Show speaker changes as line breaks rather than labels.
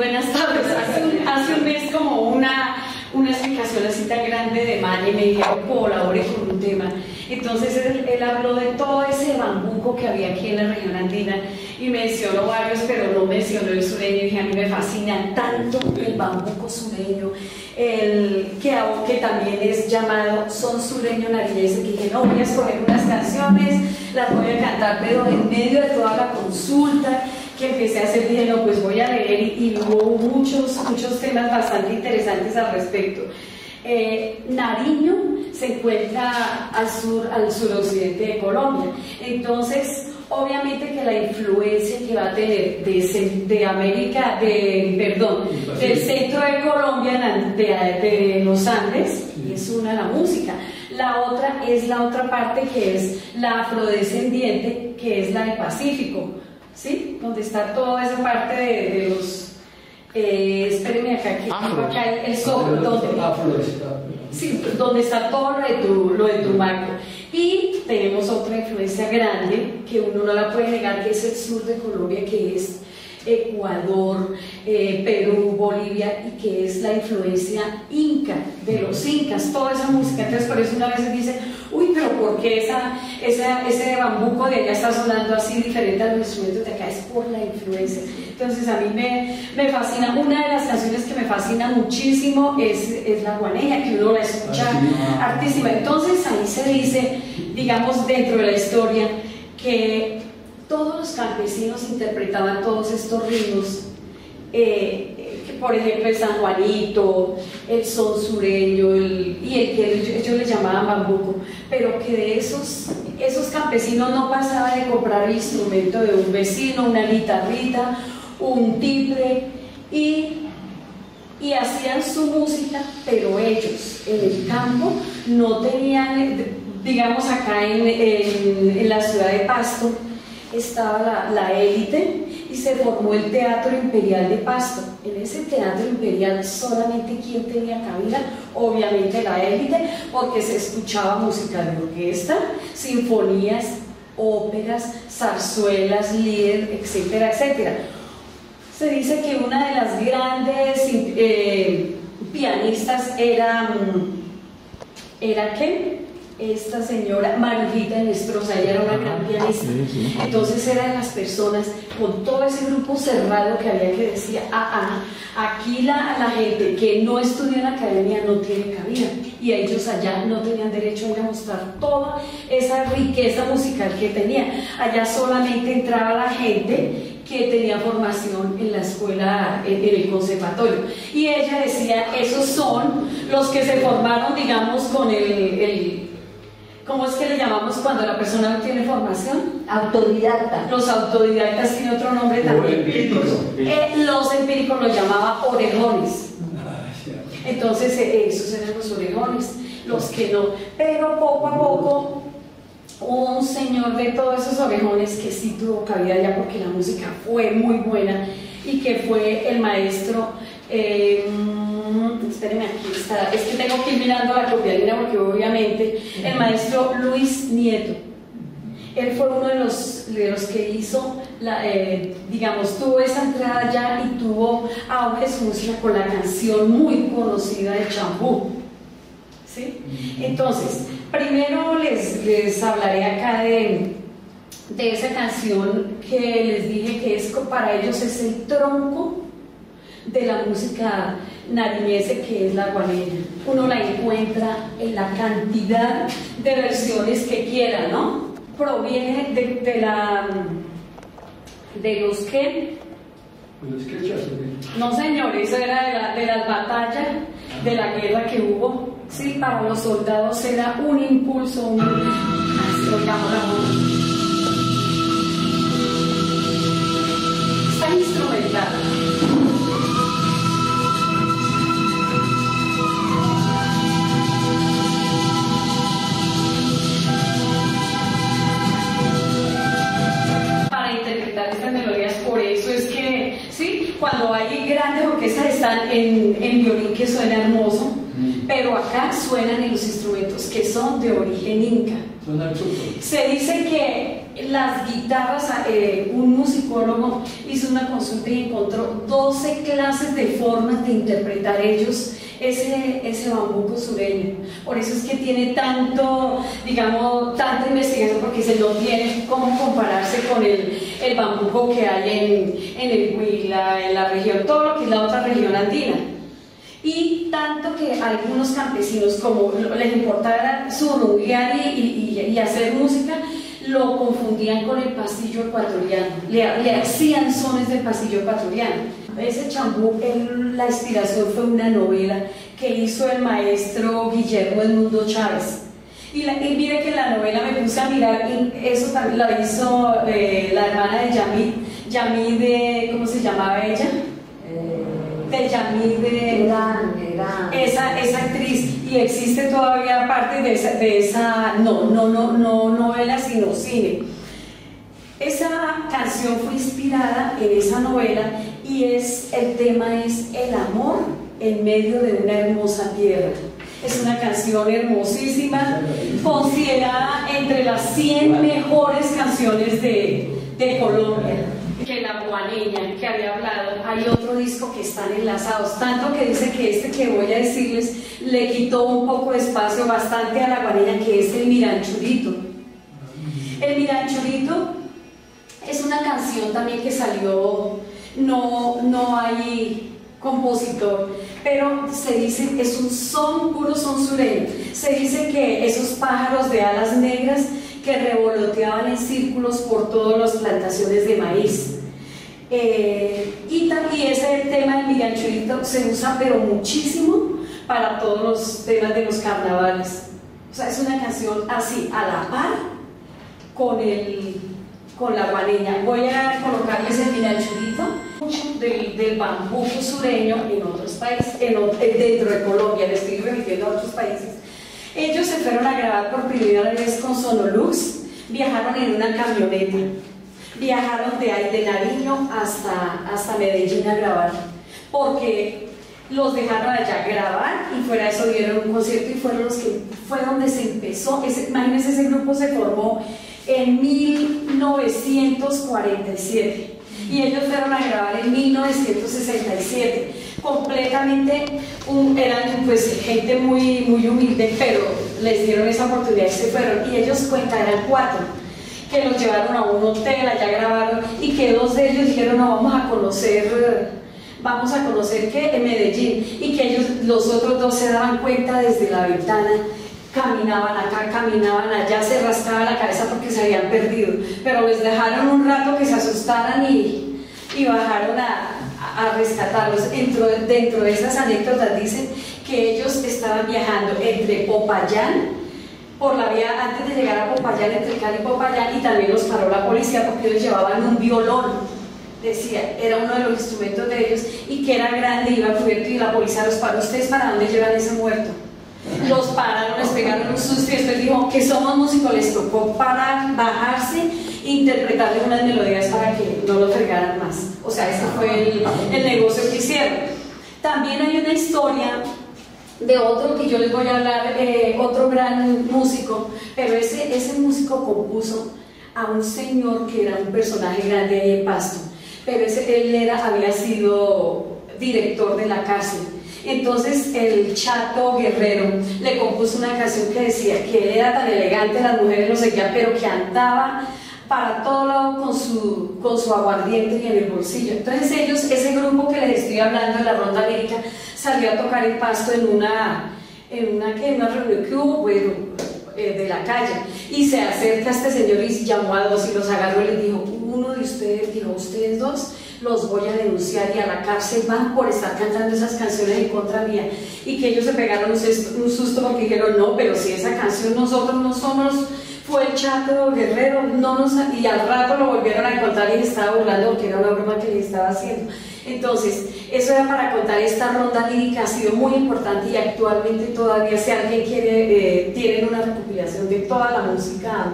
buenas tardes. Hace un, hace un mes como una, una explicación así tan grande de Maya y me dijeron colabore con un tema. Entonces él, él, habló de todo ese bambuco que había aquí en la región andina y mencionó varios, pero no mencionó el sureño. Y dije, a mí me fascina tanto el bambuco sureño, el que, que también es llamado son sureño nariñense, que dije, no, voy a escoger unas canciones, las voy a cantar, pero en medio de toda la consulta que empecé a hacer, dije, no, pues voy a leer y, hubo muchos, muchos temas bastante interesantes al respecto. Eh, Nariño se encuentra al sur, al suroccidente de Colombia. Entonces, obviamente que la influencia que va a tener de, de América, de, perdón, del centro de Colombia, de, de los Andes, es una la música. La otra es la otra parte que es la afrodescendiente, que es la del Pacífico, ¿sí? Donde está toda esa parte de, los... Eh, espérenme acá, que acá el sol, donde, sí, donde está todo lo de tu, lo de tu marco. Y tenemos otra influencia grande que uno no la puede negar, que es el sur de Colombia, que es Ecuador, eh, Perú, Bolivia, y que es la influencia inca, toda esa música. Entonces, por eso una vez dice, uy, pero ¿por qué esa, esa, ese bambuco de allá está sonando así diferente a los instrumentos de acá? Es por la influencia. Entonces, a mí me, me fascina, una de las canciones que me fascina muchísimo es, es la guaneña, que uno la escucha ah, artísima. Entonces, ahí se dice, digamos, dentro de la historia, que todos los campesinos interpretaban todos estos ritmos, eh, por ejemplo el San Juanito, el son sureño y el que ellos le llamaban bambuco, pero que de esos, esos campesinos no pasaba de comprar el instrumento de un vecino, una guitarrita, un timbre y y hacían su música, pero ellos en el campo no tenían, digamos acá en, en la ciudad de Pasto, estaba la, élite y se formó el Teatro Imperial de Pasto. En ese Teatro Imperial solamente quien tenía cabida, obviamente la élite, porque se escuchaba música de orquesta, sinfonías, óperas, zarzuelas, líder, etcétera, etcétera. Se dice que una de las grandes eh, pianistas era, mm, ¿era qué? Esta señora Marijita Nestrosa, ella era una gran pianista. Entonces era de las personas con todo ese grupo cerrado que había que decir, ah, ah, aquí la, la gente que no estudió en la academia no tiene cabida y ellos allá no tenían derecho a ir a mostrar toda esa riqueza musical que tenían. Allá solamente entraba la gente que tenía formación en la escuela, en, el conservatorio. Y ella decía, esos son los que se formaron, digamos, con el ¿Cómo es que le llamamos cuando la persona no tiene formación?
Autodidacta.
Los autodidactas tienen otro nombre también. Eh, los empíricos los llamaba orejones. Entonces, eh, esos eran los orejones, los que no. Pero poco a poco, un señor de todos esos orejones que sí tuvo cabida ya porque la música fue muy buena y que fue el maestro. Eh, espérenme, aquí está, es que tengo que ir mirando la copiadina porque obviamente el maestro Luis Nieto, él fue uno de los, de los que hizo, la, eh, digamos, tuvo esa entrada ya y tuvo auge su música con la canción muy conocida de Chambú. ¿sí? Entonces, primero les, les hablaré acá de, de esa canción que les dije que es para ellos es el tronco de la música nariñese que es la guaneña. Uno la encuentra en la cantidad de versiones que quiera, ¿no? Proviene de, la de los que no señor, eso era de, la, de las batallas, de la guerra que hubo. Sí, para los soldados era un impulso, un... cuando hay grandes orquestas están en, en violín que suena hermoso, mm. pero acá suenan en los instrumentos que son de origen inca. Se dice que las guitarras, eh, un musicólogo hizo una consulta y encontró 12 clases de formas de interpretar ellos ese, ese bambuco sureño. Por eso es que tiene tanto, digamos, tanta investigación, porque se no tiene cómo compararse con el, el bambuco que hay en, en el Huila, en la región, todo lo que es la otra región andina. Y tanto que algunos campesinos, como les importara surruguear y, y, hacer música, lo confundían con el pasillo ecuatoriano, le, le hacían sones del pasillo ecuatoriano. Ese chambú, la inspiración fue una novela que hizo el maestro Guillermo Edmundo Chávez. Y, mire que la novela me puse a mirar, eso también lo hizo eh, la hermana de Yamid, Yamid de, ¿cómo se llamaba ella? Eh, de Yamid de... Esa, esa actriz, y existe todavía parte de esa, de esa no, no, no, no novela, sino cine. Esa canción fue inspirada en esa novela y es, el tema es el amor en medio de una hermosa tierra. Es una canción hermosísima, considerada entre las 100 mejores canciones de, de Colombia. Que la guaneña que había hablado, hay otro disco que están enlazados, tanto que dice que este que voy a decirles le quitó un poco de espacio bastante a la guaneña, que es el Miranchurito. El Miranchurito es una canción también que salió no, no hay compositor, pero se dice, es un son puro son sureño. Se dice que esos pájaros de alas negras que revoloteaban en círculos por todas las plantaciones de maíz. Eh, y también ese tema del miganchurito se usa pero muchísimo para todos los temas de los carnavales. O sea, es una canción así, a la par con el con la guaneña. Voy a colocarles el minachurito del, del bambuco sureño en otros países, en, dentro de Colombia, le estoy remitiendo a otros países. Ellos se fueron a grabar por primera vez con Sonolux, viajaron en una camioneta, viajaron de, de Nariño hasta, hasta Medellín a grabar, porque los dejaron allá grabar y fuera de eso dieron un concierto y fueron los que fue donde se empezó, ese, imagínense ese grupo se formó en 1947 y ellos fueron a grabar en 1967 completamente eran pues gente muy, muy humilde pero les dieron esa oportunidad y se fueron. Y ellos cuentan eran cuatro que los llevaron a un hotel, allá grabaron y que dos de ellos dijeron no vamos a conocer vamos a conocer que en Medellín y que ellos los otros dos se daban cuenta desde la ventana caminaban acá, caminaban allá, se rascaban la cabeza porque se habían perdido, pero les dejaron un rato que se asustaran y, y bajaron a, a rescatarlos. Dentro, dentro de esas anécdotas dicen que ellos estaban viajando entre Popayán, por la vía antes de llegar a Popayán, entre Cali y Popayán, y también los paró la policía porque ellos llevaban un violón decía, era uno de los instrumentos de ellos y que era grande, iba cubierto y la policía los paró, ¿ustedes para dónde llevan ese muerto? Los pararon, les pegaron un susto y después dijo que somos músicos, les tocó parar, bajarse, interpretarle unas melodías para que no lo fregaran más. O sea, ese fue el, el negocio que hicieron. También hay una historia de otro que yo les voy a hablar, eh, otro gran músico, pero ese, ese músico compuso a un señor que era un personaje grande ahí en Pasto, pero ese, él era, había sido director de la cárcel entonces el Chato Guerrero le compuso una canción que decía que él era tan elegante, las mujeres lo seguían, pero que andaba para todo lado con su, con su aguardiente y en el bolsillo. Entonces ellos, ese grupo que les estoy hablando de la Ronda Lírica, salió a tocar el pasto en una, en una, ¿qué? una reunión que hubo, eh, de la calle. Y se acerca a este señor y llamó a dos y los agarró y les dijo, uno de ustedes, dijo, ustedes dos, los voy a denunciar y a la cárcel van por estar cantando esas canciones en contra mía. Y que ellos se pegaron un susto porque dijeron, no, pero si esa canción nosotros no somos, fue el Chato Guerrero, no nos, y al rato lo volvieron a contar y estaba burlando porque era una broma que le estaba haciendo. Entonces, eso era para contar esta ronda lírica, ha sido muy importante y actualmente todavía si alguien quiere, eh, tienen una recopilación de toda la música